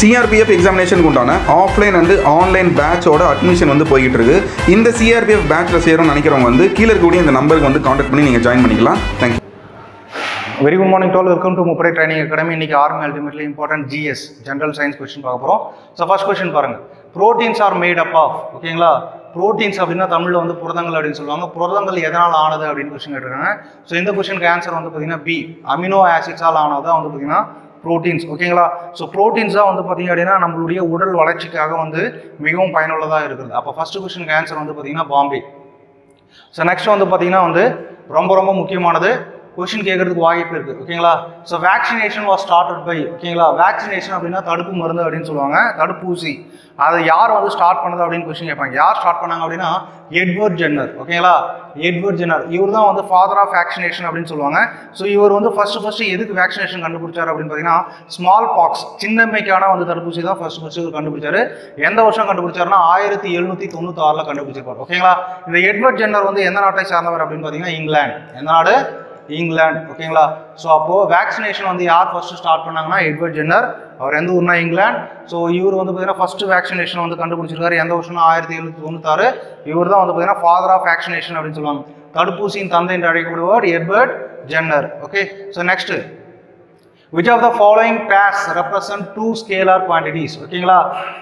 CRPF எக்ஸாமினேஷனுக்கு உண்டான offline and online பேட்சோட அட்மிஷன் வந்து போய்கிட்டு இருக்கு இந்த சிஆர்பிஎஃப் பேட்சில் சேரும்னு நினைக்கிறவங்க வந்து கீழே இருக்கக்கூடிய இந்த நம்பருக்கு வந்து காண்டாக்ட் பண்ணி நீங்கள் ஜாயின் பண்ணிக்கலாம். Thank you very good morning twelve welcome to முப்படை ட்ரைனிங் அகாடமி இன்னைக்கு army ultimately important GS general science question பார்க்க போகிறோம் ஸோ ஃபர்ஸ்ட் கொஸ்டின் பாருங்க. Proteins are made up of ஓகேங்களா? ப்ரோட்டீன்ஸ் அப்படின்னா தமிழில் வந்து புரதங்கள் அப்படின்னு சொல்லுவாங்க. புரதங்கள் எதனால் ஆனது அப்படின்னு கொஸ்டின் கேட்டிருக்காங்க. ஸோ இந்த கொஸ்டினுக்கு ஆன்சர் வந்து பார்த்தீங்கன்னா பி அமினோ ஆசிட்ஸால் ஆனது தான் வந்து பார்த்தீங்கன்னா ப்ரோட்டீன்ஸ் ஓகேங்களா ஸோ ப்ரோட்டீன்ஸ் தான் வந்து பார்த்தீங்க அப்படின்னா நம்மளுடைய உடல் வளர்ச்சிக்காக வந்து மிகவும் பயனுள்ளதாக இருக்குது. அப்போ ஃபஸ்ட்டு கொஸ்டினுக்கு ஆன்சர் வந்து பார்த்தீங்கன்னா பாம்பே ஸோ நெக்ஸ்ட் வந்து பார்த்தீங்கன்னா வந்து ரொம்ப ரொம்ப முக்கியமானது கொஷின் கேட்கறதுக்கு வாய்ப்பு இருக்குது ஓகேங்களா so vaccination was started by ஓகேங்களா வேக்சினேஷன் அப்படின்னா தடுப்பு மருந்து அப்படின்னு சொல்லுவாங்க தடுப்பூசி. அதை யார் வந்து ஸ்டார்ட் பண்ணது அப்படின்னு கொஸ்டின் கேட்பாங்க. யார் ஸ்டார்ட் பண்ணாங்க அப்படின்னா எட்வர்ட் ஜென்னர் ஓகேங்களா எட்வர்ட் ஜென்னர் இவர் தான் வந்து ஃபாதர் ஆஃப் வேக்சினேஷன் அப்படின்னு சொல்லுவாங்க. ஸோ இவர் வந்து ஃபர்ஸ்ட் ஃபர்ஸ்ட் எதுக்கு வேக்சினேஷன் கண்டுபிடிச்சார் அப்படின்னு பார்த்தீங்கன்னா ஸ்மால் பாக்ஸ் சின்னம்மைக்கான வந்து தடுப்பூசி தான் ஃபர்ஸ்ட் ஃபர்ஸ்ட் இவர் கண்டுபிடிச்சாரு. எந்த வருஷம் கண்டுபிடிச்சாருன்னா ஆயிரத்தி எழுநூத்தி தொண்ணூத்தாறில் கண்டுபிடிச்சிருப்பார் ஓகேங்களா இந்த எட்வர்ட் ஜென்னர் வந்து எந்த நாட்டை சார்ந்தவர் அப்படின்னு பார்த்தீங்கன்னா இங்கிலாந்து. எந்த நாடு? இங்கிலாந்து ஓகேங்களா? ஸோ அப்போது வேக்சினேஷன் வந்து யார் ஃபஸ்ட்டு ஸ்டார்ட் பண்ணாங்கன்னா எட்வர்ட் ஜென்னர். அவர் எந்த ஊர்னா இங்கிலாந்து. ஸோ இவர் வந்து பார்த்தீங்கன்னா ஃபஸ்ட்டு வேக்சினேஷன் வந்து கண்டுபிடிச்சிருக்காரு. எந்த வருஷம்னா ஆயிரத்தி எழுநூத்தி தொண்ணூத்தாறு. இவர் தான் வந்து பார்த்தீங்கன்னா ஃபாதர் ஆஃப் வேக்சினேஷன் அப்படின்னு சொல்லுவாங்க. தடுப்பூசியின் தந்தை என்று அழைக்கப்படுவார் Edward Jenner. Okay so next which of the following pairs represent two scalar quantities ஓகேங்களா?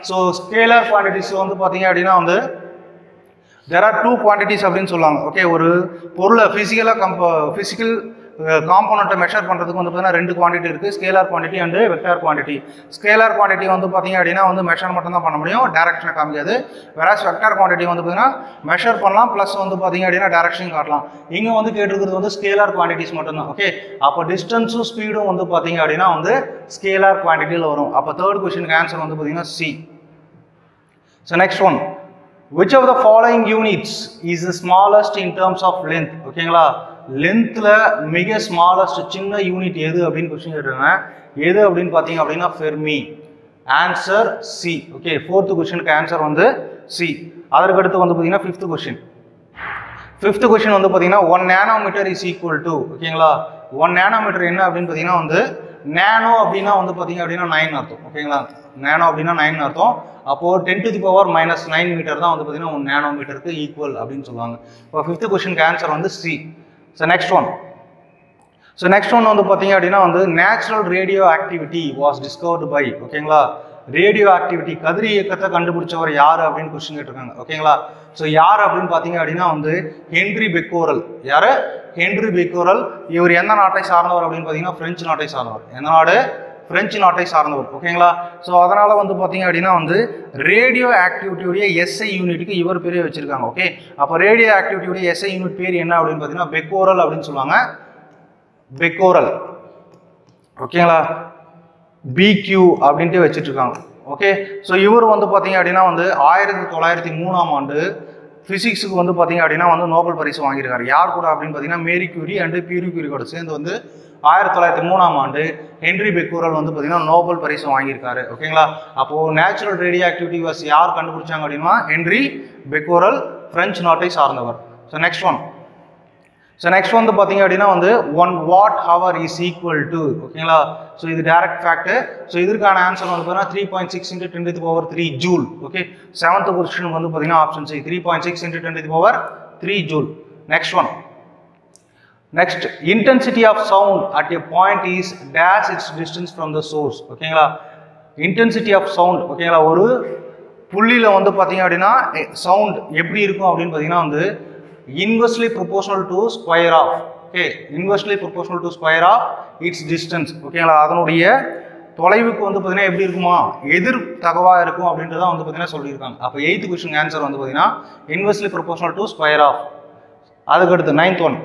ஸோ ஸ்கேலார் குவான்டிட்டிஸ் வந்து பார்த்தீங்க அப்படின்னா வந்து தெர் ஆர் டூ குவான்டிட்டிஸ் அப்படின்னு சொல்லுவாங்க. ஓகே ஒரு பொருளை ஃபிசிக்கலாக கம்போ ஃபிசிக்கல் காம்போனண்ட்டை மெஷர் பண்ணுறதுக்கு வந்து பார்த்தீங்கன்னா ரெண்டு குவான்டிட்டி இருக்குது scalar quantity and vector quantity scalar quantity வந்து பார்த்தீங்க அப்படின்னா வந்து மெஷர் மட்டும் தான் பண்ண முடியும். டேரக்ஷனை காமிக்காது. வேறாஸ் வெக்டார் குவான்டிட்டி வந்து பார்த்தீங்கன்னா மெஷர் பண்ணலாம் ப்ளஸ் வந்து பார்த்தீங்க அப்படின்னா டேரக்ஷன் காட்டலாம். இங்கே வந்து கேட்டிருக்கிறது வந்து ஸ்கேலார் குவான்டிட்டிஸ் மட்டும்தான். ஓகே அப்போ டிஸ்டன்ஸும் ஸ்பீடும் வந்து பார்த்தீங்க அப்படின்னா வந்து ஸ்கேலார் குவான்டிட்டியில் வரும். அப்போ தேர்ட் கொஸ்டினுக்கு ஆன்சர் வந்து பார்த்தீங்கன்னா C so next one which of the following units is the smallest in terms of length? ஓகேங்களா லென்த்தில் மிக ஸ்மாலஸ்ட் சின்ன யூனிட் எது அப்படின்னு கொஸ்டின் கேட்டிருக்காங்க. எது அப்படின்னு பார்த்தீங்க அப்படின்னா Fermi answer C okay fourth கொஸ்டினுக்கு ஆன்சர் வந்து சி அதற்கு அடுத்து வந்து பார்த்தீங்கன்னா ஃபிஃப்த் கொஸ்டின் ஃபிஃப்த் கொஸ்டின் வந்து பார்த்தீங்கன்னா one nanometre is equal to ஓகேங்களா ஒன் நேனோமீட்டர் என்ன அப்படின்னு பார்த்தீங்கன்னா வந்து நேனோ அப்படின்னா வந்து பார்த்தீங்க அப்படின்னா நைன் அர்த்தம். ஓகேங்களா நேனோ அப்படின்னா நைன் அர்த்தம். அப்போது ten to the power minus nine metre தான் வந்து பார்த்தீங்கன்னா ஒன் நேனோ மீட்டருக்கு ஈக்குவல் அப்படின்னு சொல்லுவாங்க. இப்போ ஃபிஃப்த் கொஸ்டினுக்கு ஆன்சர் வந்து C so next one so next one வந்து பார்த்தீங்க அப்படின்னா வந்து natural radio activity was discovered by ஓகேங்களா ரேடியோ ஆக்டிவிட்டி கதிரி இயக்கத்தை கண்டுபிடிச்சவர் யார் அப்படின்னு கொஸ்டின் கேட்டிருக்காங்க. ஓகேங்களா ஸோ யார் அப்படின்னு பார்த்தீங்க அப்படின்னா வந்து ஹென்ரி பெக்கோரல். யார்? Henri Becquerel. இவர் எந்த நாட்டை சார்ந்தவர் அப்படின்னு பார்த்தீங்கன்னா பிரெஞ்சு நாட்டை சார்ந்தவர். எந்த நாடு? பிரெஞ்சு நாட்டை சார்ந்தவர். ஓகேங்களா ஸோ அதனால் வந்து பார்த்தீங்க அப்படின்னா வந்து ரேடியோ ஆக்டிவிட்டியுடைய எஸ்ஐ யூனிட்டுக்கு இவர் பேரே வச்சுருக்காங்க. ஓகே அப்போ ரேடியோ ஆக்டிவிட்டியுடைய எஸ்ஐ யூனிட் பேர் என்ன அப்படின்னு பார்த்தீங்கன்னா பெக்கோரல் அப்படின்னு சொல்லுவாங்க. பெக்கோரல். ஓகேங்களா பிக்யூ அப்படின்ட்டு வச்சுட்ருக்காங்க ஓகே ஸோ இவர் வந்து பார்த்தீங்க அப்படின்னா வந்து ஆயிரத்தி தொள்ளாயிரத்தி மூணாம் ஆண்டு ஃபிசிக்ஸுக்கு வந்து பார்த்தீங்க அப்படின்னா வந்து நோபல் பரிசு வாங்கியிருக்காரு. யார் கூட அப்படின்னு பார்த்தீங்கன்னா Marie Curie and Pierre Curie கூட சேர்ந்து வந்து ஆயிரத்தி தொள்ளாயிரத்தி மூணாம் ஆண்டு ஹென்ரி பெக்கூரல் வந்து பார்த்தீங்கன்னா நோபல் பரிசு வாங்கியிருக்காரு. ஓகேங்களா அப்போது நேச்சுரல் ரேடியோ ஆக்டிவிட்டி வாஸ் யார் கண்டுபிடிச்சாங்க அப்படின்னா ஹென்ரி பெக்கூரல் ஃப்ரெஞ்ச் நாட்டை சார்ந்தவர். So next one so next வந்து பார்த்தீங்க அப்படின்னா வந்து one watt hour is equal to ஓகேங்களா ஸோ இது டேரக்ட் ஃபேக்ட் ஸோ இதற்கான ஆன்சர் வந்து பார்த்தீங்கன்னா three point six into ten power three joule okay seventh question வந்து பார்த்தீங்கன்னா option C three point six into ten power three joule next one next intensity of sound at a point is dash its distance from the source ஓகேங்களா intensity of sound ஓகேங்களா ஒரு புள்ளியில் வந்து பார்த்தீங்க அப்படின்னா sound எப்படி இருக்கும் அப்படின்னு பார்த்தீங்கன்னா வந்து inversely proportional to square of okay inversely proportional to square of its distance ஓகேங்களா அதனுடைய தொலைவுக்கு வந்து பார்த்தீங்கன்னா எப்படி இருக்குமா? எதிர் தகவாக இருக்கும் அப்படின்றத வந்து பார்த்தீங்கன்னா சொல்லியிருக்காங்க. அப்போ எயித்து கொஸ்டின் ஆன்சர் வந்து பார்த்தீங்கன்னா inversely proportional to square of அதுக்கடுத்து ninth one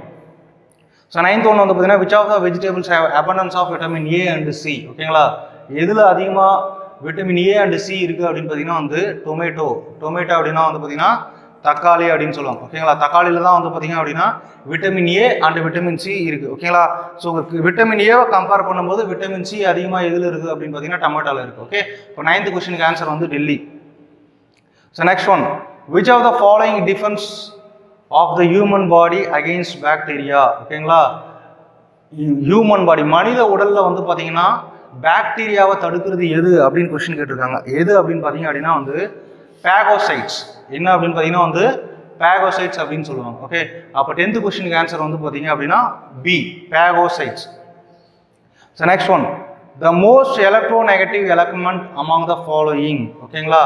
so ninth one வந்து பார்த்தீங்கன்னா which of the vegetables have abundance of vitamin A and C ஓகேங்களா எதில் அதிகமாக விட்டமின் ஏ அண்ட் சி இருக்குது அப்படின்னு பார்த்தீங்கன்னா வந்து டொமேட்டோ டொமேட்டோ அப்படின்னா வந்து பார்த்தீங்கன்னா தக்காளி அப்படின்னு சொல்லுவாங்க. ஓகேங்களா தக்காளியில் தான் வந்து பார்த்தீங்க அப்படின்னா vitamin A and vitamin C இருக்குது ஓகேங்களா ஸோ விட்டமின் ஏவை கம்பேர் பண்ணும்போது விட்டமின் சி அதிகமாக எதில் இருக்குது அப்படின்னு பார்த்தீங்கன்னா டொமேட்டோவில் இருக்குது ஓகே இப்போ நைன்த் கொஸ்டினுக்கு ஆன்சர் வந்து Delhi. So next one which of the following defence of the human body against bacteria ஓகேங்களா ஹியூமன் பாடி மனித உடலில் வந்து பார்த்தீங்கன்னா பாக்டீரியாவை தடுக்கிறது எது அப்படின்னு கொஸ்டின் கேட்டிருக்காங்க. எது அப்படின்னு பார்த்தீங்க அப்படின்னா வந்து பேகோசைட்ஸ் என்ன அப்படின்னு பார்த்தீங்கன்னா வந்து பேகோசைட்ஸ் அப்படின்னு சொல்லுவாங்க. ஓகே அப்போ டென்த் கொஸ்டினுக்கு ஆன்சர் வந்து பார்த்தீங்க அப்படின்னா B phagocytes so next one the most electronegative element among the following ஓகேங்களா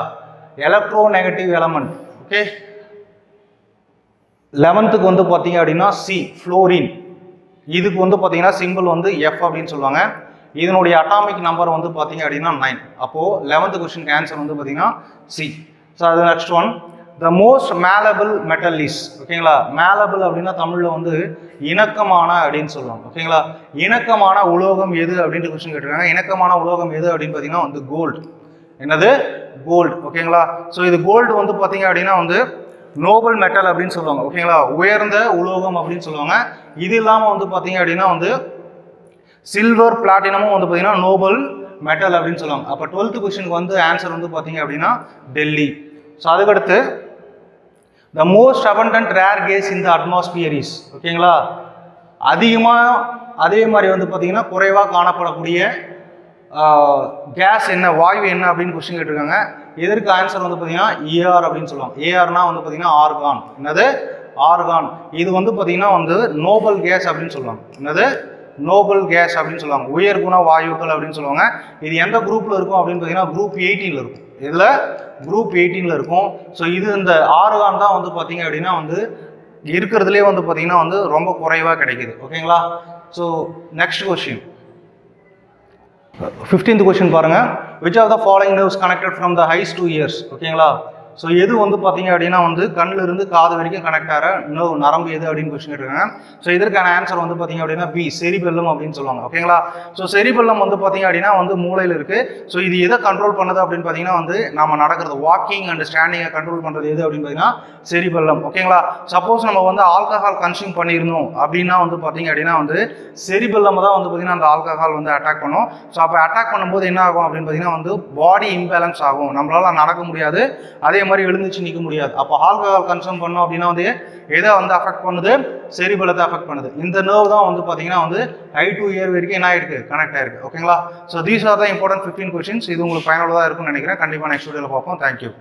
எலக்ட்ரோநெகட்டிவ் எலமெண்ட் ஓகே லெவன்த்துக்கு வந்து பார்த்தீங்க அப்படின்னா சி ஃப்ளோரின் இதுக்கு வந்து பார்த்தீங்கன்னா சிம்பிள் வந்து எஃப் அப்படின்னு சொல்லுவாங்க. இதனுடைய அட்டாமிக் நம்பர் வந்து பார்த்தீங்க அப்படின்னா நைன் அப்போது லெவன்த் கொஸ்டினுக்கு ஆன்சர் வந்து பார்த்தீங்கன்னா சி ஸோ அது next one the most malleable metal is ஓகேங்களா? மேலபிள் அப்படின்னா தமிழில் வந்து இணக்கமான அப்படின்னு சொல்லுவாங்க. ஓகேங்களா? இணக்கமான உலோகம் எது அப்படின்ட்டு கொஸ்டின் கேட்டிருக்காங்க. இணக்கமான உலோகம் எது அப்படின்னு பார்த்தீங்கன்னா வந்து கோல்டு என்னது? கோல்டு ஓகேங்களா? ஸோ இது கோல்டு வந்து பார்த்தீங்க அப்படின்னா வந்து நோபல் மெட்டல் அப்படின்னு சொல்லுவாங்க. ஓகேங்களா? உயர்ந்த உலோகம் அப்படின்னு சொல்லுவாங்க. இது இல்லாமல் வந்து பார்த்தீங்க அப்படின்னா வந்து சில்வர் பிளாட்டினமும் வந்து பார்த்தீங்கன்னா நோபல் மெட்டல் அப்படின்னு சொல்லுவாங்க. அப்போ டுவெல்த் கொஸ்டினுக்கு வந்து ஆன்சர் வந்து பார்த்தீங்க அப்படின்னா டெல்லி. ஸோ அதுக்கடுத்து the most abundant rare gas in the atmosphere ஓகேங்களா அதிகமாக அதே மாதிரி வந்து பார்த்தீங்கன்னா குறைவாக காணப்படக்கூடிய கேஸ் என்ன வாயு என்ன அப்படின்னு கொஸ்டின் கேட்டிருக்காங்க. இதற்கு ஆன்சர் வந்து பார்த்தீங்கன்னா ஏஆர் அப்படின்னு சொல்லுவாங்க. ஏஆர்னா வந்து பார்த்தீங்கன்னா ஆர்கான் என்னது? ஆர்கான் இது வந்து பார்த்தீங்கன்னா வந்து நோபல் கேஸ் அப்படின்னு சொல்லுவாங்க. என்னது? நோபல் கேஸ் அப்படின்னு சொல்லுவாங்க. உயர் குண வாயுக்கள் அப்படின்னு சொல்லுவாங்க. இது எந்த குரூப்பில் இருக்கும் அப்படின்னு பார்த்தீங்கன்னா குரூப் எயிட்டீனில் இருக்கும். இதில் குரூப் எயிட்டீனில் இருக்கும். ஸோ இது இந்த ஆர்கான் தான் வந்து பார்த்தீங்க அப்படின்னா வந்து இருக்கிறதுலே வந்து பார்த்தீங்கன்னா வந்து ரொம்ப குறைவாக கிடைக்கிது. ஓகேங்களா so next question fifteenth question பாருங்கள் which are the following nerves connected from the eyes to ears ஓகேங்களா ஸோ எது வந்து பார்த்தீங்க அப்படின்னா வந்து கண்ணில் இருந்து காது வரைக்கும் கனெக்ட் ஆகிற நர்வ் நரம்பு எது அப்படின்னு கொஸ்டின் இருக்காங்க ஸோ இதற்கான ஆன்சர் வந்து பார்த்தீங்க அப்படின்னா பி செரிபெல்லம் அப்படின்னு சொல்லுவாங்க. ஓகேங்களா ஸோ செரிபெல்லம் வந்து பார்த்தீங்க அப்படின்னா வந்து மூளையில் இருக்குது ஸோ இது எதை கண்ட்ரோல் பண்ணுது அப்படின்னு பார்த்தீங்கன்னா வந்து நம்ம நடக்கிறது வாக்கிங் அண்ட் ஸ்டாண்டிங்கை கண்ட்ரோல் பண்ணுறது எது அப்படின்னு பார்த்தீங்கன்னா செரிபெல்லம் ஓகேங்களா சப்போஸ் நம்ம வந்து ஆல்கஹால் கன்சியூம் பண்ணியிருந்தோம் அப்படின்னா வந்து பார்த்தீங்க அப்படின்னா வந்து செரிபெல்லம் தான் வந்து பார்த்தீங்கன்னா அந்த ஆல்கஹால் வந்து அட்டாக் பண்ணும். ஸோ அப்போ அட்டாக் பண்ணும்போது என்ன ஆகும் அப்படின்னு பார்த்தீங்கன்னா வந்து பாடி இம்பேலன்ஸ் ஆகும். நம்மளால நடக்க முடியாது. அதே மாதிரி எழுந்துச்சு நிற்க முடியாது. அப்போ ஆல்கஹால் கன்சூம் பண்ணோம் அப்படின்னா வந்து எதை வந்து அஃபெக்ட் பண்ணுது? செரிபலத்தை அஃபெக்ட் பண்ணுது. இந்த நர்வ் தான் வந்து பார்த்தீங்கன்னா வந்து ஐ டூ இயர் வரைக்கும் என்ன ஆயிருக்கு? கனெக்ட் ஆயிருக்கு. ஓகேங்களா ஸோ தீஸ் ஆர் தான் இம்பார்ட்டன்ட் ஃபிஃப்டீன் கொஸ்டின்ஸ் இது உங்களுக்கு பயனுள்ளதாக இருக்கும்னு நினைக்கிறேன். கண்டிப்பாக நெக்ஸ்ட் வீடியோவில் பார்ப்போம். தேங்க்யூ